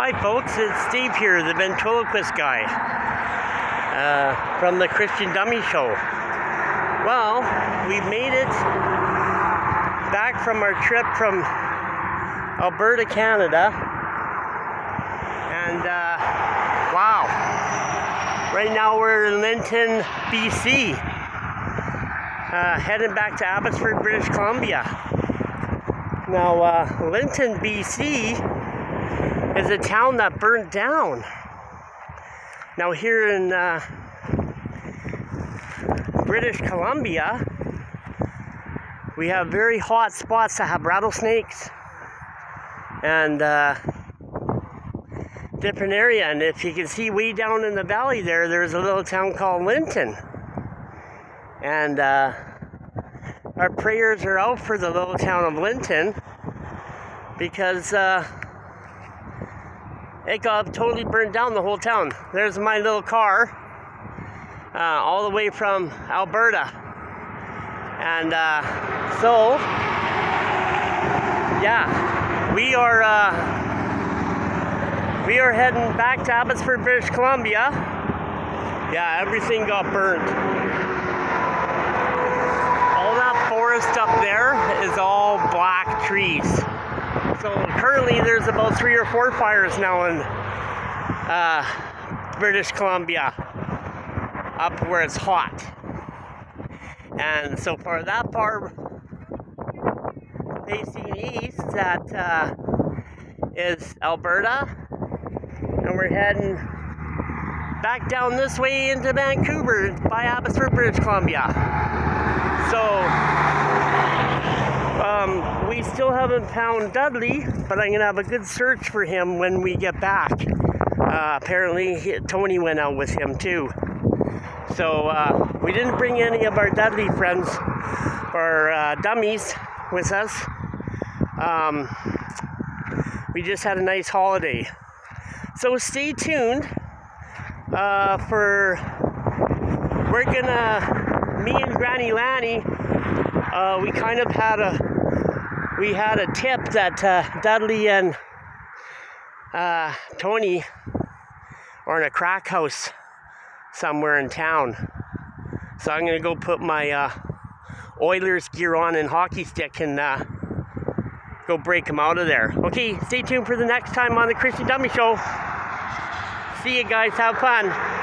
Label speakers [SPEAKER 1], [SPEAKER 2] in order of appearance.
[SPEAKER 1] Hi, folks. It's Steve here, the ventriloquist guy uh, from the Christian Dummy Show. Well, we made it back from our trip from Alberta, Canada. And uh, wow, right now we're in Lytton, BC, uh, heading back to Abbotsford, British Columbia. Now, uh, Lytton, BC is a town that burnt down. Now, here in uh, British Columbia, we have very hot spots that have rattlesnakes and uh, different area. And if you can see way down in the valley there, there's a little town called Lytton. And uh, our prayers are out for the little town of Lytton because uh, it got totally burned down the whole town. There's my little car, uh, all the way from Alberta. And uh, so, yeah, we are uh, we are heading back to Abbotsford, British Columbia. Yeah, everything got burned. All that forest up there is all black trees. So currently there's about three or four fires now in uh, British Columbia, up where it's hot. And so far that far facing east, that uh, is Alberta, and we're heading back down this way into Vancouver by Abbotsford, British Columbia. So um, we still haven't found Dudley, but I'm gonna have a good search for him when we get back. Uh, apparently, he, Tony went out with him too. So uh, we didn't bring any of our Dudley friends or uh, dummies with us. Um, we just had a nice holiday. So stay tuned uh, for we're gonna me and Granny Lanny. Uh, we kind of had a we had a tip that uh, Dudley and uh, Tony are in a crack house somewhere in town. So I'm gonna go put my uh, Oilers gear on and hockey stick and uh, go break them out of there. Okay, stay tuned for the next time on the Christian Dummy Show. See you guys, have fun.